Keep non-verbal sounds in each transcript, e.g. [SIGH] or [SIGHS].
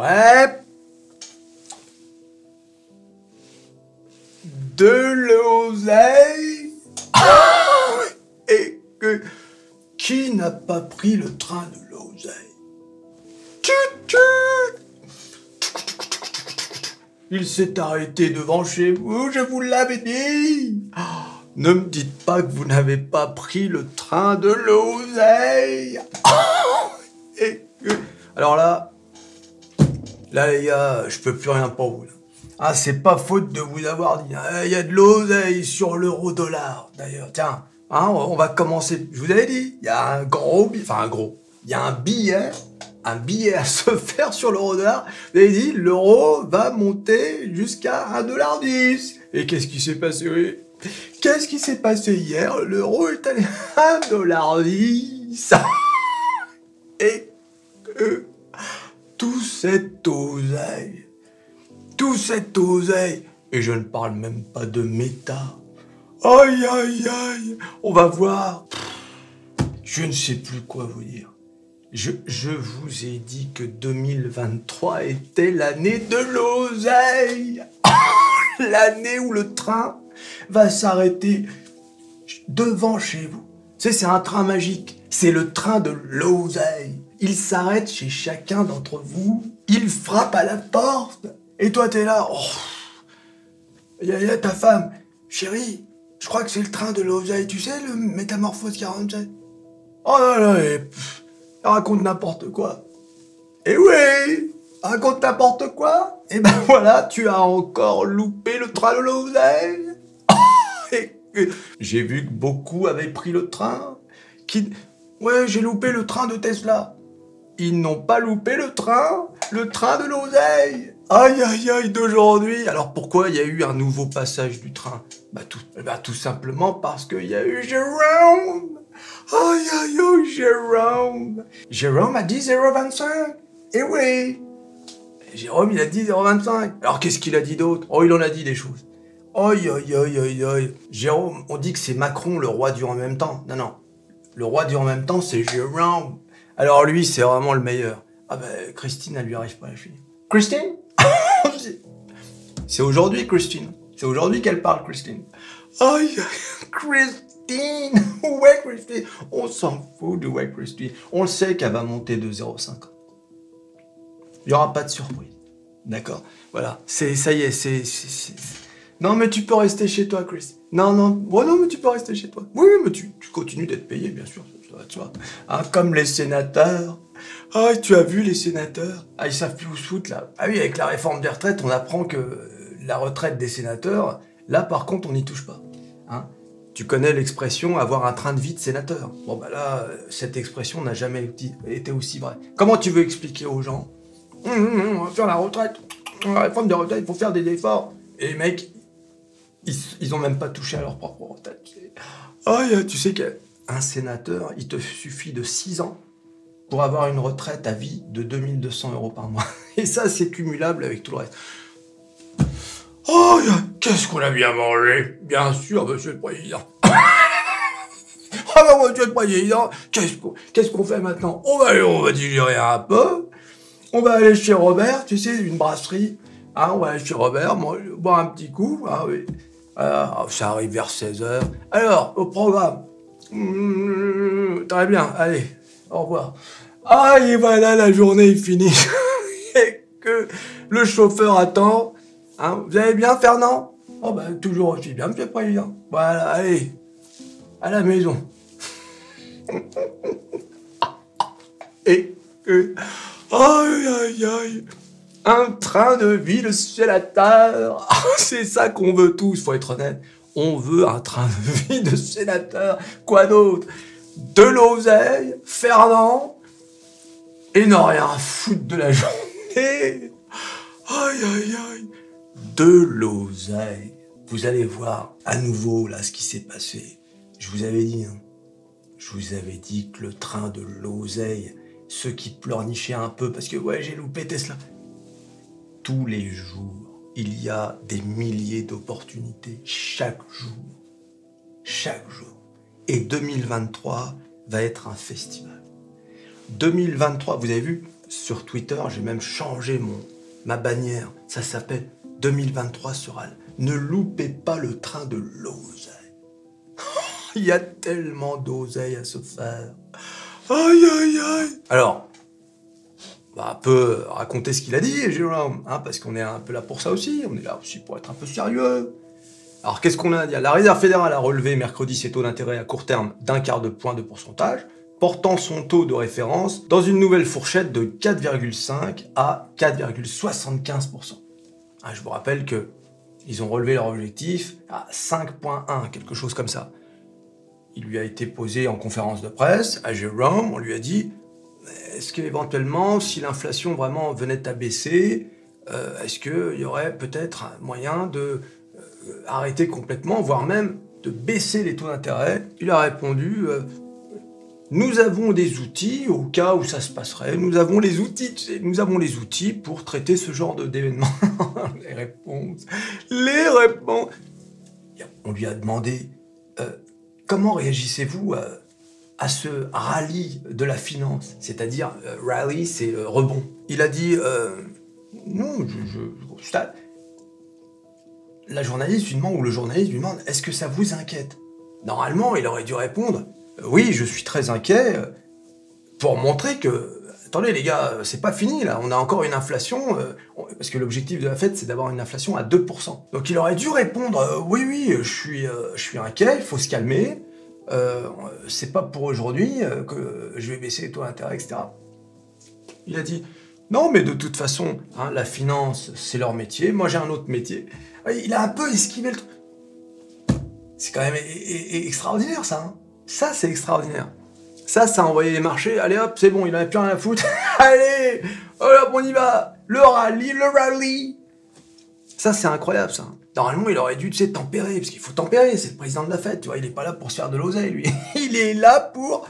Ouais. De l'oseille. Et que qui n'a pas pris le train de l'oseille? Il s'est arrêté devant chez vous, je vous l'avais dit. Ne me dites pas que vous n'avez pas pris le train de l'oseille. Et que- Alors là, là les gars, je peux plus rien pour vous. là. Ah, c'est pas faute de vous avoir dit. hein. Il y a de l'oseille sur l'euro-dollar, d'ailleurs. Tiens, hein, on va commencer. Je vous avais dit, il y a un gros, bi- enfin un gros, il y a un billet, un billet à [LAUGHS] se faire sur l'euro-dollar. Vous avez dit, l'euro va monter jusqu'à 1,10$. Et qu'est-ce qui s'est passé oui? Qu'est-ce qui s'est passé hier? L'euro est allé à 1,10$. [LAUGHS] Et tout cette oseille, tout cette oseille, et je ne parle même pas de méta. Aïe, aïe, aïe, on va voir. Je ne sais plus quoi vous dire. Je, je vous ai dit que 2023 était l'année de l'oseille. [LAUGHS] l'année où le train va s'arrêter devant chez vous. C'est, c'est un train magique. C'est le train de l'oseille. Il s'arrête chez chacun d'entre vous. Il frappe à la porte. Et toi, t'es là. Oh. Y, a- ta femme. Chérie, je crois que c'est le train de l'oseille. Tu sais, le métamorphose 47. Oh là là, et, raconte n'importe quoi. Et oui, raconte n'importe quoi. Et ben [LAUGHS] voilà, tu as encore loupé le train de [LAUGHS] que- J'ai vu que beaucoup avaient pris le train. Ouais, j'ai loupé le train de Tesla. Ils n'ont pas loupé le train, le train de l'oseille. Aïe aïe aïe d'aujourd'hui. Alors pourquoi il y a eu un nouveau passage du train? Bah tout, bah simplement parce qu'il y a eu Jérôme. Aïe aïe aïe Jérôme. Jérôme a dit 0,25. Eh oui. Jérôme il a dit 0,25. Alors qu'est-ce qu'il a dit d'autre? Oh il en a dit des choses. Aïe aïe aïe aïe aïe. Jérôme, on dit que c'est Macron le roi du en même temps. Non non. Le roi du en même temps c'est Jérôme. Alors lui c'est vraiment le meilleur. Ah ben Christine elle lui arrive pas à la cheville. Christine? [LAUGHS] C'est aujourd'hui Christine. C'est aujourd'hui qu'elle parle Christine. Aïe Christine [LAUGHS] est Christine On s'en fout de est Christine. On sait qu'elle va monter de 0,5. Il n'y aura pas de surprise. D'accord Voilà. C'est, ça y est, c'est, Non, mais tu peux rester chez toi, Chris. Non, non. Bon, non, mais tu peux rester chez toi. Oui, oui, mais tu, tu continues d'être payé, bien sûr. Hein, comme les sénateurs. Ah, tu as vu les sénateurs? Ah, ils savent plus où se foutre, là. Ah oui, avec la réforme des retraites, on apprend que la retraite des sénateurs, là, par contre, on n'y touche pas. Hein tu connais l'expression avoir un train de vie de sénateur. Bon, bah là, cette expression n'a jamais été- aussi vraie. Comment tu veux expliquer aux gens? Hum, hum, hum, on va faire la retraite. La réforme des retraites, il faut faire des efforts. Et les mecs, ils, ils ont même pas touché à leur propre retraite. Ah, a- tu sais qu'un sénateur, il te suffit de 6 ans pour avoir une retraite à vie de 2200 euros par mois. [LAUGHS] Et ça, c'est cumulable avec tout le reste. Oh, qu'est-ce qu'on a bien mangé? Bien sûr, monsieur le président. [LAUGHS] Ah bah, monsieur le président, qu'est-ce qu'on fait maintenant? On va, aller- on va digérer un peu. On va aller chez Robert, tu sais, une brasserie. Hein, on va aller chez Robert, boire un petit coup. Ah oui. Ah, ça arrive vers 16h. Alors, au programme. Mmh, très bien, allez, au revoir. Ah, et voilà, la journée est finie. [LAUGHS] et que le chauffeur attend. Hein, vous allez bien, Fernand? Oh, ben, toujours aussi bien, monsieur le président. Voilà, allez, à la maison. [LAUGHS] et que. Aïe, aïe, aïe. Un train de vie de sénateur. [LAUGHS] Ah, C'est ça qu'on veut tous, faut être honnête. On veut un train de vie de sénateur. Quoi d'autre? De l'oseille, Fernand, et n'en rien à foutre de la journée. Aïe, aïe, aïe. De l'oseille. Vous allez voir à nouveau là ce qui s'est passé. Je vous avais dit, hein. je vous avais dit que le train de l'oseille, ceux qui pleurnichaient un peu parce que ouais j'ai loupé Tesla. Tous les jours, il y a des milliers d'opportunités chaque jour. Chaque jour. Et 2023 va être un festival. 2023, vous avez vu, sur Twitter, j'ai même changé mon, ma bannière. Ça s'appelle 2023 sera. Ne loupez pas le train de l'oseille. [LAUGHS] Il y a tellement d'oseille à se faire. Aïe, aïe, aïe. Alors, on va un peu raconter ce qu'il a dit, Jérôme, hein, parce qu'on est un peu là pour ça aussi. On est là aussi pour être un peu sérieux. Alors, qu'est-ce qu'on a dit? La Réserve fédérale a relevé mercredi ses taux d'intérêt à court terme d'un quart de point de pourcentage, portant son taux de référence dans une nouvelle fourchette de 4,5 à 4,75%. Ah, je vous rappelle que ils ont relevé leur objectif à 5,1, quelque chose comme ça. Il lui a été posé en conférence de presse à Jérôme, on lui a dit est-ce qu'éventuellement, si l'inflation vraiment venait à baisser, euh, est-ce qu'il y aurait peut-être un moyen de euh, arrêter complètement, voire même de baisser les taux d'intérêt? Il a répondu euh, Nous avons des outils au cas où ça se passerait. Nous avons les outils, nous avons les outils pour traiter ce genre d'événements. [LAUGHS] les réponses, les réponses. On lui a demandé comment réagissez-vous ce rallye de la finance C'est-à-dire, rallye, c'est rebond. Il a dit non, je, je, la journaliste lui demande, ou le journaliste lui demande, est-ce que ça vous inquiète? Normalement, il aurait dû répondre, oui, je suis très inquiet, pour montrer que, attendez les gars, c'est pas fini là, on a encore une inflation, parce que l'objectif de la fête, c'est d'avoir une inflation à 2%. Donc il aurait dû répondre, oui, oui, je suis, je suis inquiet, il faut se calmer, c'est pas pour aujourd'hui que je vais baisser les taux d'intérêt, etc. Il a dit, non, mais de toute façon, hein, la finance, c'est leur métier. Moi, j'ai un autre métier. Il a un peu esquivé le truc. C'est quand même extraordinaire, ça. Hein. Ça, c'est extraordinaire. Ça, ça a envoyé les marchés. Allez hop, c'est bon, il a plus rien à foutre. [LAUGHS] Allez, hop, on y va. Le rallye, le rallye. Ça, c'est incroyable, ça. Normalement, il aurait dû, tu tempérer, parce qu'il faut tempérer. C'est le président de la fête, tu vois. Il n'est pas là pour se faire de l'oseille, lui. [LAUGHS] il est là pour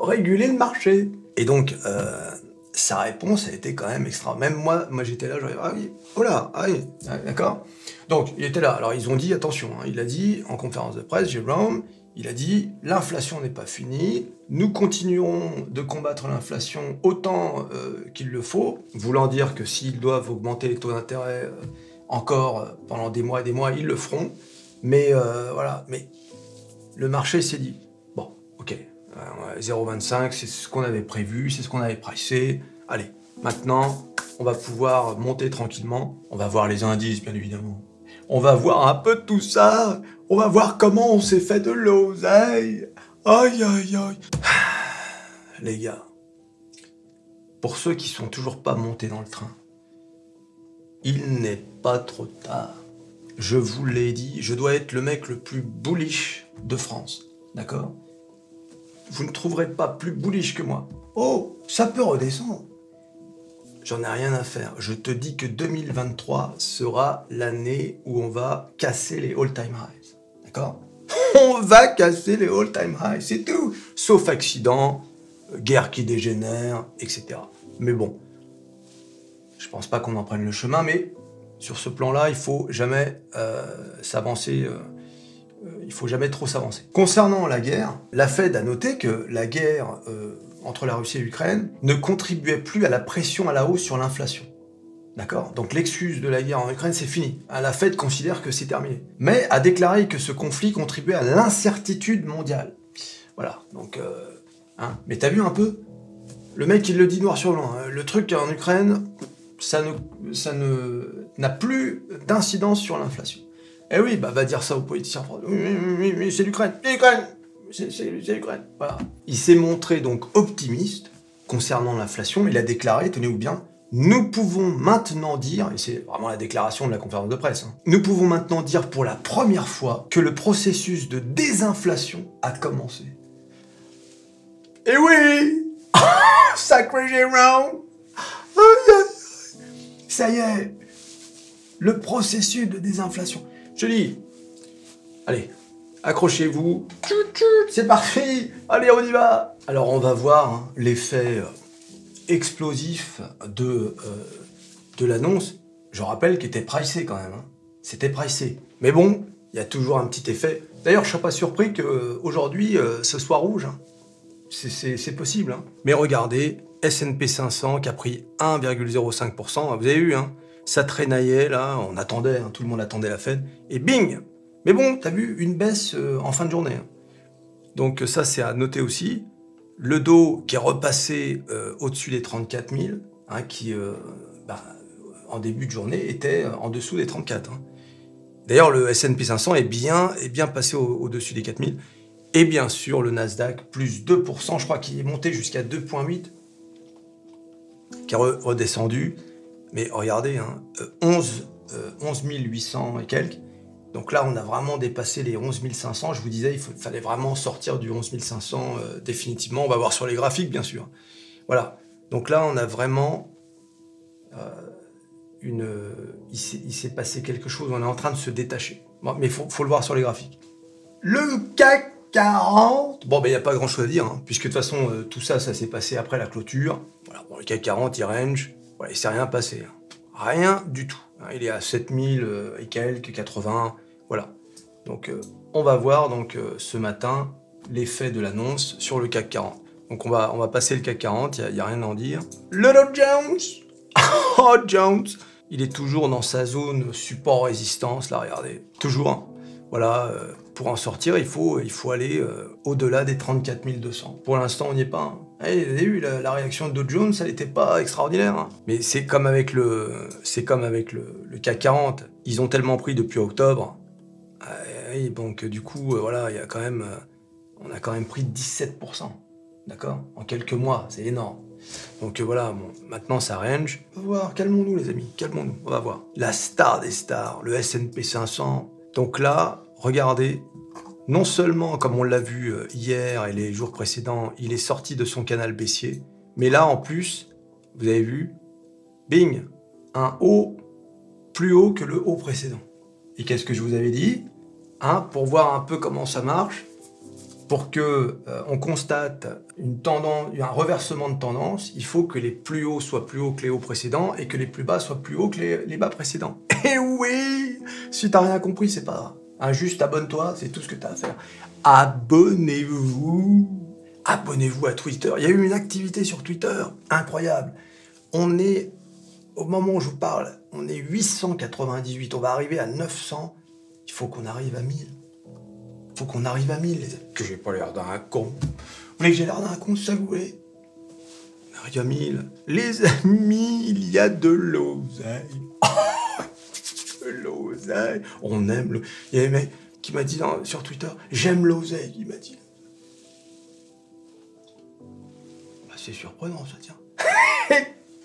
réguler le marché. Et donc, euh, sa réponse a été quand même extra. Même moi, moi j'étais là, j'aurais ah oui, oh là, ah oui, ah, d'accord. Donc il était là. Alors ils ont dit attention, hein, il a dit en conférence de presse, Jérôme, il a dit l'inflation n'est pas finie, nous continuerons de combattre l'inflation autant euh, qu'il le faut, voulant dire que s'ils doivent augmenter les taux d'intérêt euh, encore euh, pendant des mois et des mois, ils le feront. Mais voilà, mais le marché s'est dit bon, ok, 0,25, c'est ce qu'on avait prévu, c'est ce qu'on avait pricé. Allez, maintenant, on va pouvoir monter tranquillement. On va voir les indices, bien évidemment. On va voir un peu tout ça. On va voir comment on s'est fait de l'oseille. Aïe, aïe, aïe. [SIGHS] Les gars, pour ceux qui sont toujours pas montés dans le train, il n'est pas trop tard. Je vous l'ai dit, je dois être le mec le plus bullish de France. D'accord? Vous ne trouverez pas plus bullish que moi. Oh, ça peut redescendre. J'en ai rien à faire. Je te dis que 2023 sera l'année où on va casser les all-time highs. D'accord? [LAUGHS] On va casser les all-time highs, c'est tout. Sauf accident, guerre qui dégénère, etc. Mais bon, je pense pas qu'on en prenne le chemin, mais sur ce plan-là, il faut jamais euh, s'avancer. Euh, euh, il faut jamais trop s'avancer. Concernant la guerre, la Fed a noté que la guerre euh, entre la Russie et l'Ukraine ne contribuait plus à la pression à la hausse sur l'inflation. D'accord? Donc l'excuse de la guerre en Ukraine, c'est fini. La Fed considère que c'est terminé. Mais a déclaré que ce conflit contribuait à l'incertitude mondiale. Voilà, donc... Hein. Mais t'as vu un peu? Le mec, il le dit noir sur blanc. Hein. Le truc en Ukraine, ça ne, ça ne, n'a plus d'incidence sur l'inflation. Eh oui, bah va dire ça aux politiciens. Oui, oui, oui, c'est l'Ukraine. C'est l'Ukraine C'est l'Ukraine. Voilà. Il s'est montré donc optimiste concernant l'inflation. Il a déclaré, tenez-vous bien, nous pouvons maintenant dire, et c'est vraiment la déclaration de la conférence de presse, hein, nous pouvons maintenant dire pour la première fois que le processus de désinflation a commencé. Et oui [LAUGHS] Sacré Jérôme Ça y est Le processus de désinflation. Je dis, allez, accrochez-vous, c'est parti, allez, on y va. Alors on va voir hein, l'effet euh, explosif de, euh, de l'annonce. Je rappelle qu'il était pricé quand même. Hein. C'était pricé. Mais bon, il y a toujours un petit effet. D'ailleurs, je ne suis pas surpris qu'aujourd'hui, euh, ce soit rouge. Hein. C'est possible. Mais regardez, S&P 500 qui a pris 1,05%. Vous avez vu, hein ça traînaillait là, on attendait, hein, tout le monde attendait la Fed, et bing Mais bon, t'as vu une baisse euh, en fin de journée. Hein. Donc ça, c'est à noter aussi. Le dos qui est repassé euh, au-dessus des 34 000, hein, qui, euh, bah, en début de journée, était en dessous des 34. D'ailleurs, le S&P 500 est bien, est bien passé au-dessus des 4000. Et bien sûr, le Nasdaq, plus 2%, je crois qu'il est monté jusqu'à 2,8, redescendu. Mais regardez, hein, 11, 11 800 et quelques. Donc là, on a vraiment dépassé les 11 500. Je vous disais, il fallait vraiment sortir du 11 500 euh, définitivement. On va voir sur les graphiques, bien sûr. Voilà. Donc là, on a vraiment euh, une. Il s'est passé quelque chose. On est en train de se détacher. mais il faut, le voir sur les graphiques. Le CAC 40. Bon, ben, il n'y a pas grand chose à dire, hein, puisque de toute façon, euh, tout ça, ça s'est passé après la clôture. Voilà, bon, le CAC 40, il range. Voilà, il s'est rien passé. Hein. Rien du tout. Hein. Il est à 7000 euh, et quelques, 80. Voilà. Donc, euh, on va voir donc ce matin l'effet de l'annonce sur le CAC 40. Donc, on va, on va passer le CAC 40, il n'y a, rien à en dire. Le Dow Jones [LAUGHS] Oh, Jones Il est toujours dans sa zone support-résistance, là, regardez. Toujours. Voilà, pour en sortir, il faut, il faut aller euh, au-delà des 34 200. Pour l'instant, on n'y est pas. Hein. Eh, vous avez vu, la, réaction de Dow Jones, ça n'était pas extraordinaire. Hein. Mais c'est comme avec, le, c'est comme avec le, CAC 40. Ils ont tellement pris depuis octobre. Donc du coup, euh, voilà, il y a quand même, euh, on a quand même pris 17%. D'accord? En quelques mois, c'est énorme. Donc voilà, bon, maintenant ça range. On va voir, calmons-nous les amis, calmons-nous, on va voir. La star des stars, le S&P 500. Donc là, regardez, non seulement, comme on l'a vu euh, hier et les jours précédents, il est sorti de son canal baissier, mais là, en plus, vous avez vu, bing, un haut plus haut que le haut précédent. Et qu'est-ce que je vous avais dit? Hein, Pour voir un peu comment ça marche, pour que euh, on constate une tendance, un reversement de tendance, il faut que les plus hauts soient plus hauts que les hauts précédents et que les plus bas soient plus hauts que les, bas précédents. [LAUGHS] Et oui Si t'as rien compris, c'est pas grave. Hein, juste abonne-toi, c'est tout ce que tu as à faire. Abonnez-vous. Abonnez-vous à Twitter. Il y a eu une activité sur Twitter incroyable. On est, au moment où je vous parle, on est 898. On va arriver à 900. Il faut qu'on arrive à 1000. Il faut qu'on arrive à 1000, les amis. Que j'ai pas l'air d'un con. Vous voulez que j'ai l'air d'un con, ça vous voulez On arrive à 1000. Les amis, il y a de l'oseille. [LAUGHS] l'oseille. On aime le. Il y a un mec qui m'a dit sur Twitter J'aime l'oseille, il m'a dit. Bah, c'est surprenant, ça, tient. [LAUGHS]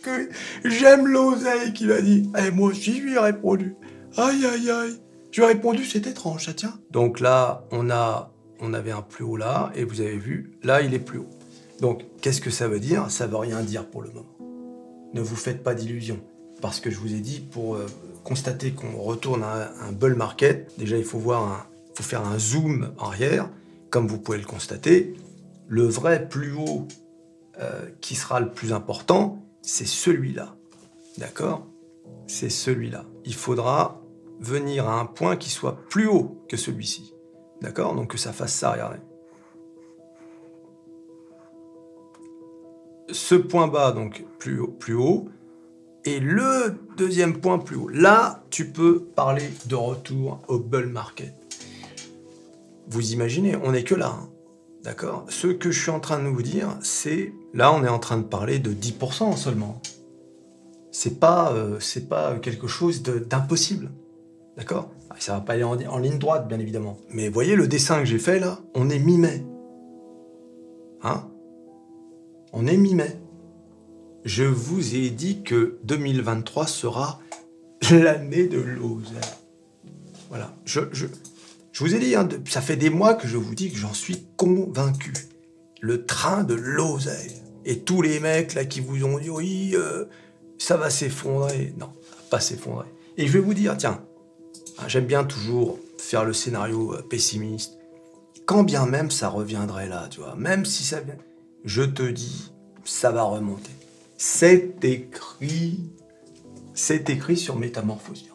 que j'aime l'oseille, qui m'a dit. Et eh, moi aussi, je lui ai répondu. Aïe, aïe, aïe. Je lui ai répondu C'est étrange, ça tient. Donc là, on, a, on avait un plus haut là, et vous avez vu, là, il est plus haut. Donc, qu'est-ce que ça veut dire? Ça veut rien dire pour le moment. Ne vous faites pas d'illusions. Parce que je vous ai dit, pour euh, constater qu'on retourne à un bull market, déjà il faut voir faut faire un zoom arrière, comme vous pouvez le constater. Le vrai plus haut euh, qui sera le plus important, c'est celui-là. D'accord? C'est celui-là. Il faudra venir à un point qui soit plus haut que celui-ci. D'accord? Donc que ça fasse ça, regardez. Ce point bas, donc plus haut, plus haut, et le deuxième point plus haut, là, tu peux parler de retour au bull market. Vous imaginez, on n'est que là. Hein. D'accord? Ce que je suis en train de vous dire, c'est. Là, on est en train de parler de 10% seulement. C'est pas, euh, pas quelque chose d'impossible. D'accord? Ah, Ça va pas aller en, en, ligne droite, bien évidemment. Mais voyez le dessin que j'ai fait là On est mi-mai. Hein? On est mi-mai je vous ai dit que 2023 sera l'année de l'oseille. Voilà. Je, je, vous ai dit, hein, ça fait des mois que je vous dis que j'en suis convaincu. Le train de l'oseille. Et tous les mecs là qui vous ont dit, oui, euh, ça va s'effondrer. Non, pas s'effondrer. Et je vais vous dire, tiens, hein, j'aime bien toujours faire le scénario euh, pessimiste. Quand bien même ça reviendrait là, tu vois, même si ça vient, je te dis, ça va remonter. C'est écrit. C'est écrit sur Métamorphose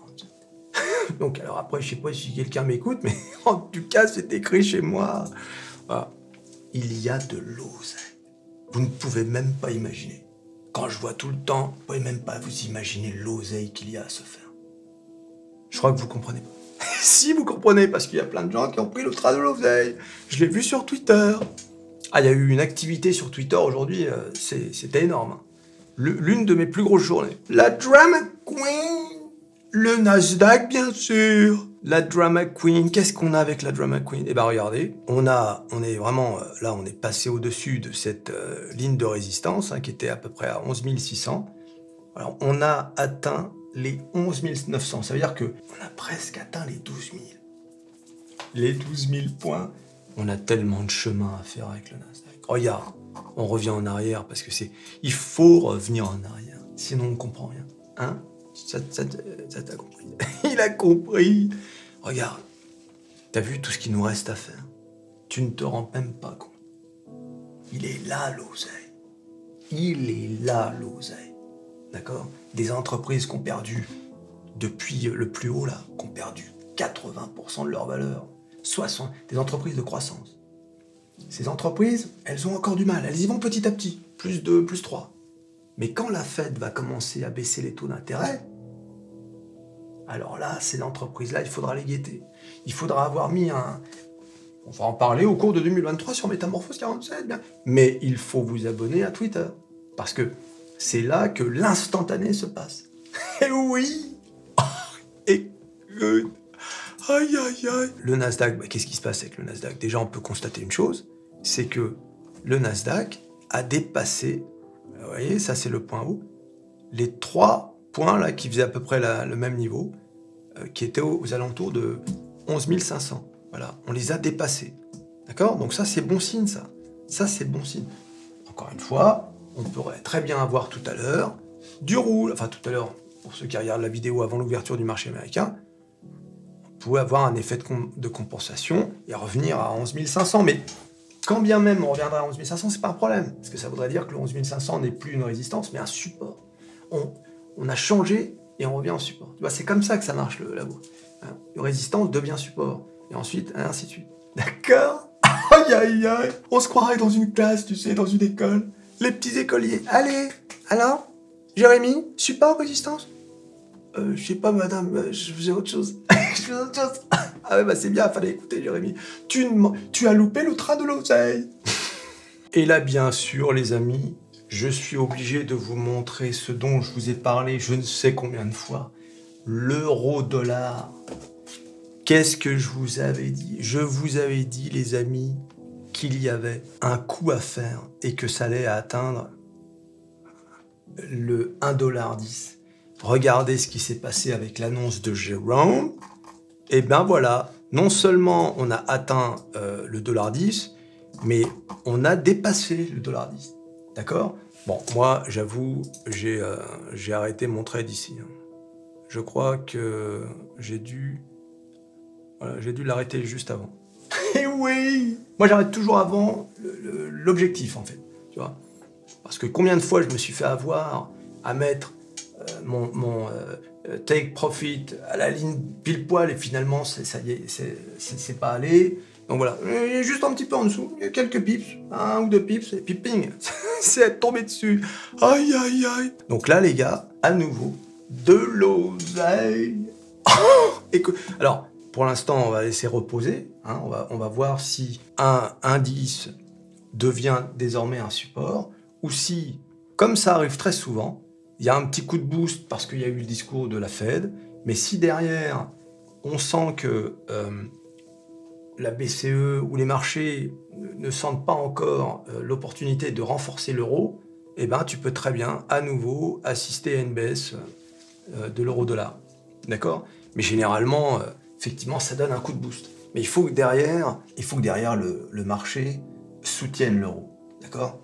[LAUGHS] Donc, alors après, je sais pas si quelqu'un m'écoute, mais [LAUGHS] en tout cas, c'est écrit chez moi. Il y a de l'oseille. Vous ne pouvez même pas imaginer. Quand je vois tout le temps, vous pouvez même pas vous imaginer l'oseille qu'il y a à se faire. Je crois que vous comprenez pas. [LAUGHS] si vous comprenez, parce qu'il y a plein de gens qui ont pris le train de l'oseille. Je l'ai vu sur Twitter. Ah, il y a eu une activité sur Twitter aujourd'hui, euh, c'était énorme. L'une de mes plus grosses journées. La drama queen Le Nasdaq, bien sûr la drama queen, qu'est-ce qu'on a avec la drama queen? Eh ben regardez, on a, on est vraiment, euh, là on est passé au-dessus de cette euh, ligne de résistance hein, qui était à peu près à 11 600. Alors on a atteint les 11 900, ça veut dire que on a presque atteint les 12 000. Les 12 000 points, on a tellement de chemin à faire avec le Nasdaq. Regarde, on revient en arrière parce que c'est, il faut revenir en arrière, sinon on comprend rien. Hein? Ça, t'a compris. [LAUGHS] Il a compris. Regarde, t'as vu tout ce qu'il nous reste à faire? Tu ne te rends même pas compte. Il est là, l'oseille. Il est là, l'oseille. D'accord? Des entreprises qui ont perdu, depuis le plus haut là, qui ont perdu 80% de leur valeur. 60, des entreprises de croissance. Ces entreprises, elles ont encore du mal. Elles y vont petit à petit. Plus 2, plus 3. Mais quand la Fed va commencer à baisser les taux d'intérêt, alors là, ces entreprises-là, il faudra les guetter. Il faudra avoir mis un... On va en parler au cours de 2023 sur Métamorphose 47, bien. Mais il faut vous abonner à Twitter. Parce que c'est là que l'instantané se passe. [LAUGHS] Et oui [LAUGHS] Et Aïe, aïe, aïe Le Nasdaq, bah, qu'est-ce qui se passe avec le Nasdaq? Déjà, on peut constater une chose, c'est que le Nasdaq a dépassé, vous voyez, ça c'est le point haut, les trois points là qui faisaient à peu près le même niveau, euh, qui étaient aux, alentours de 11 500. Voilà, on les a dépassés. D'accord? Donc ça, c'est bon signe, ça. Ça, c'est bon signe. Encore une fois, on pourrait très bien avoir tout à l'heure du rouge, enfin tout à l'heure, pour ceux qui regardent la vidéo avant l'ouverture du marché américain, on pourrait avoir un effet de, compensation et revenir à 11 500. Mais quand bien même on reviendra à 11 500, c'est pas un problème, parce que ça voudrait dire que le 11 500 n'est plus une résistance, mais un support. On, a changé et on revient en support. c'est comme ça que ça marche le, la bourse. Hein, résistance devient support. Et ensuite, ainsi de suite. D'accord? [LAUGHS] Aïe aïe aïe On se croirait dans une classe, tu sais, dans une école. Les petits écoliers. Allez Alors Jérémy Support, résistance? Euh, je sais pas, madame, euh, je faisais autre chose. [LAUGHS] je faisais autre chose. [LAUGHS] ah ouais, bah c'est bien, fallait écouter, Jérémy. Tu, as loupé le train de l'oseille. [LAUGHS] Et là, bien sûr, les amis, je suis obligé de vous montrer ce dont je vous ai parlé je ne sais combien de fois. L'euro-dollar. Qu'est-ce que je vous avais dit? Je vous avais dit, les amis, qu'il y avait un coup à faire et que ça allait atteindre le 1,10$. Regardez ce qui s'est passé avec l'annonce de Jérôme. Et eh bien voilà, non seulement on a atteint euh, le dollar 10, mais on a dépassé le dollar 10. D'accord? Bon, moi, j'avoue, j'ai euh, arrêté mon trade ici. Hein. Je crois que j'ai dû... j'ai dû l'arrêter juste avant. Et [LAUGHS] eh oui Moi, j'arrête toujours avant l'objectif, en fait. Tu vois Parce que combien de fois je me suis fait avoir à mettre mon, mon euh, take profit à la ligne pile poil et finalement, ça y est, c'est pas allé. Donc voilà, juste un petit peu en dessous, quelques pips, un ou deux pips, et puis ping, [LAUGHS] c'est tombé dessus. Aïe aïe aïe. Donc là les gars, à nouveau, de l'oseille. [LAUGHS] alors, pour l'instant, on va laisser reposer. Hein, on, va, on va voir si un indice devient désormais un support, ou si, comme ça arrive très souvent, il y a un petit coup de boost parce qu'il y a eu le discours de la Fed, mais si derrière, on sent que euh, la BCE ou les marchés ne sentent pas encore euh, l'opportunité de renforcer l'euro, eh ben, tu peux très bien à nouveau assister à une baisse euh, de l'euro-dollar. D'accord? Mais généralement, effectivement, ça donne un coup de boost. Mais il faut que derrière, il faut que derrière le, marché soutienne l'euro. D'accord?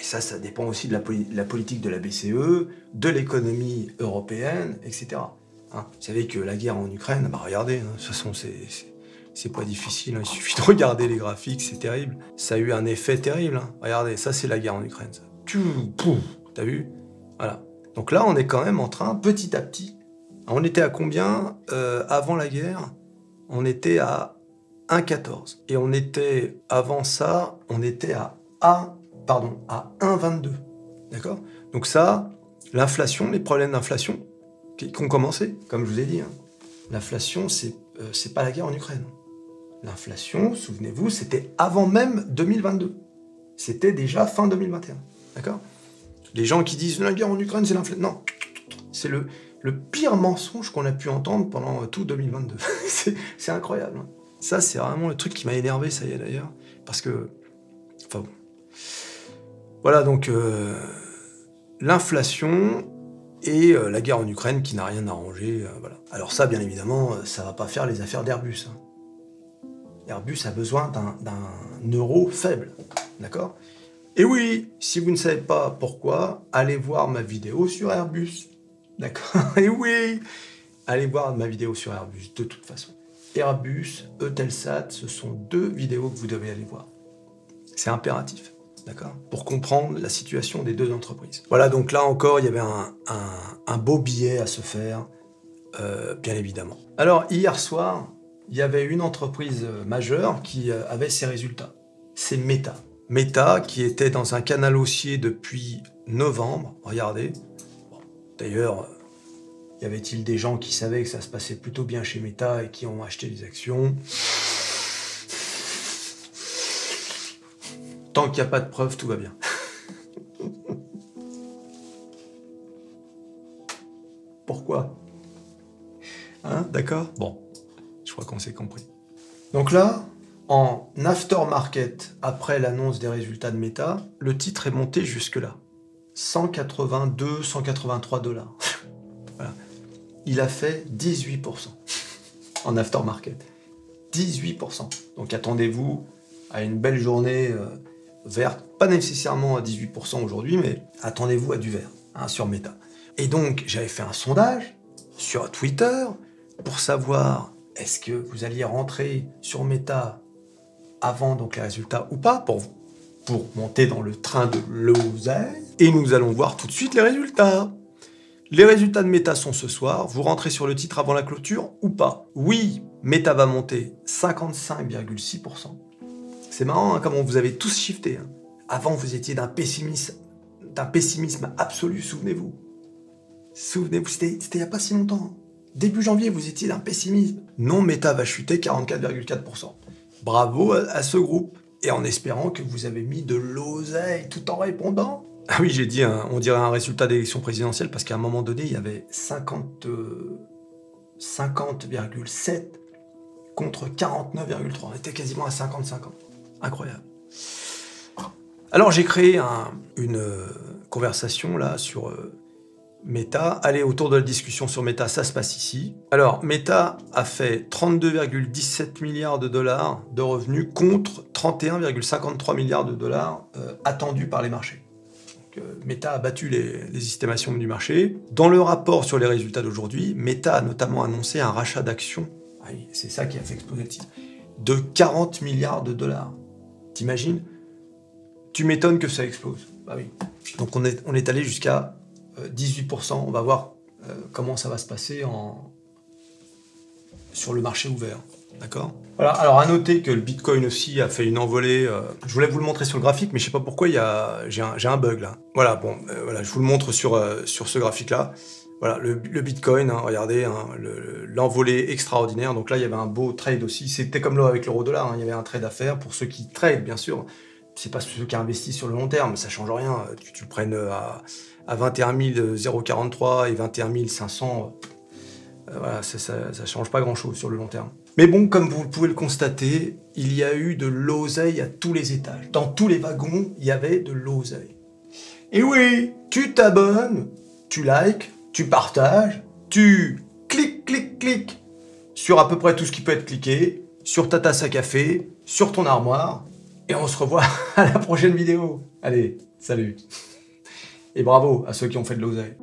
Et ça, ça dépend aussi de la, politique de la BCE, de l'économie européenne, etc. Hein Vous savez que la guerre en Ukraine, bah regardez, hein, de toute façon, c'est pas difficile, hein. il suffit de regarder les graphiques, c'est terrible. Ça a eu un effet terrible. Regardez, ça c'est la guerre en Ukraine. T'as vu? Voilà. Donc là, on est quand même en train, petit à petit. On était à combien euh, avant la guerre? On était à 1,14. Et on était, avant ça, on était à 1, pardon, à 1,22. D'accord? Donc ça, l'inflation, les problèmes d'inflation qui ont commencé, comme je vous ai dit. Hein. L'inflation, c'est euh, pas la guerre en Ukraine. L'inflation, souvenez-vous, c'était avant même 2022. C'était déjà fin 2021. D'accord? Les gens qui disent la guerre en Ukraine, c'est l'inflation. Non, c'est le, le pire mensonge qu'on a pu entendre pendant tout 2022. [LAUGHS] c'est incroyable. Hein. Ça, c'est vraiment le truc qui m'a énervé, ça y est d'ailleurs. Parce que. Enfin bon. Voilà, donc. Euh, l'inflation et euh, la guerre en Ukraine qui n'a rien arrangé. Euh. Alors, ça, bien évidemment, ça va pas faire les affaires d'Airbus. Hein. Airbus a besoin d'un euro faible. D'accord? Et oui, si vous ne savez pas pourquoi, allez voir ma vidéo sur Airbus. D'accord? Et oui Allez voir ma vidéo sur Airbus, de toute façon. Airbus, Eutelsat, ce sont deux vidéos que vous devez aller voir. C'est impératif, d'accord Pour comprendre la situation des deux entreprises. Voilà, donc là encore, il y avait un, beau billet à se faire, euh, bien évidemment. Alors, hier soir, il y avait une entreprise majeure qui euh, avait ses résultats. C'est Meta. Meta, qui était dans un canal haussier depuis novembre, regardez. D'ailleurs, y avait-il des gens qui savaient que ça se passait plutôt bien chez Meta et qui ont acheté des actions? Tant qu'il n'y a pas de preuves, tout va bien. [LAUGHS] Pourquoi? Hein D'accord? Bon, je crois qu'on s'est compris. Donc là, en aftermarket, après l'annonce des résultats de Meta, le titre est monté jusque-là. 182, 183 dollars [LAUGHS] il a fait 18% en aftermarket. 18%. Donc attendez-vous à une belle journée euh, verte, pas nécessairement à 18% aujourd'hui, mais attendez-vous à du vert hein, sur Meta. Et donc j'avais fait un sondage sur Twitter pour savoir est-ce que vous alliez rentrer sur Meta avant donc les résultats ou pas pour, pour monter dans le train de l'oseille. Et nous allons voir tout de suite les résultats. Les résultats de Meta sont ce soir. Vous rentrez sur le titre avant la clôture ou pas? Oui, Meta va monter 55,6%. C'est marrant hein, comment vous avez tous shifté. Hein. Avant, vous étiez d'un pessimisme, d'un pessimisme absolu, souvenez-vous. Souvenez-vous, c'était il n'y a pas si longtemps. Début janvier, vous étiez d'un pessimisme. Non, Meta va chuter 44,4%. Bravo à ce groupe. Et en espérant que vous avez mis de l'oseille tout en répondant. Ah oui, j'ai dit, on dirait un résultat d'élection présidentielle parce qu'à un moment donné, il y avait 50, 50,7 euh, contre 49,3. On était quasiment à 50-50. Incroyable. Alors j'ai créé une euh, conversation là sur euh, Meta. Allez, autour de la discussion sur Meta, ça se passe ici. Alors, Meta a fait 32,17 milliards de dollars de revenus contre 31,53 milliards de dollars attendus par les marchés. Meta a battu les, estimations du marché. Dans le rapport sur les résultats d'aujourd'hui, Meta a notamment annoncé un rachat d'actions, ah c'est ça qui a fait exploser le titre, de 40 milliards de dollars. T'imagines Tu m'étonnes que ça explose. Bah. Donc on est, allé jusqu'à 18%. Euh, on va voir euh, comment ça va se passer en... sur le marché ouvert. D'accord? Alors à noter que le Bitcoin aussi a fait une envolée. Euh, je voulais vous le montrer sur le graphique, mais je sais pas pourquoi j'ai un, bug là. Voilà, bon, voilà, je vous le montre sur, sur ce graphique-là. Voilà, le, Bitcoin, hein, regardez, hein, l'envolée extraordinaire. Donc là, il y avait un beau trade aussi. C'était comme avec l'euro-dollar, hein, il y avait un trade à faire pour ceux qui trade, bien sûr. C'est pas ceux qui investissent sur le long terme, ça change rien. Tu, le prennes à, à 21 043 et 21 500, voilà, ça, ça, ça change pas grand-chose sur le long terme. Mais bon, comme vous pouvez le constater, il y a eu de l'oseille à tous les étages. Dans tous les wagons, il y avait de l'oseille. Et oui, tu t'abonnes, tu likes, tu partages, tu cliques, cliques, cliques sur à peu près tout ce qui peut être cliqué, sur ta tasse à café, sur ton armoire, et on se revoit [LAUGHS] à la prochaine vidéo. Allez, salut. Et bravo à ceux qui ont fait de l'oseille.